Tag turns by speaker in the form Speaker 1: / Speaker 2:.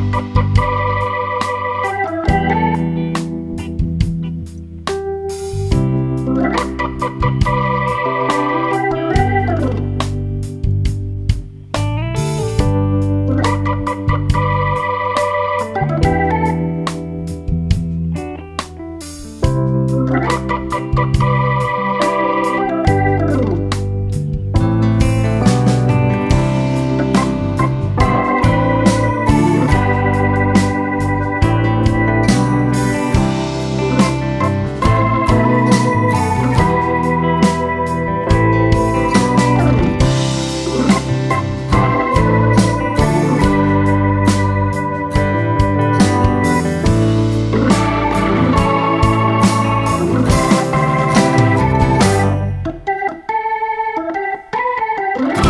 Speaker 1: Música Thank you.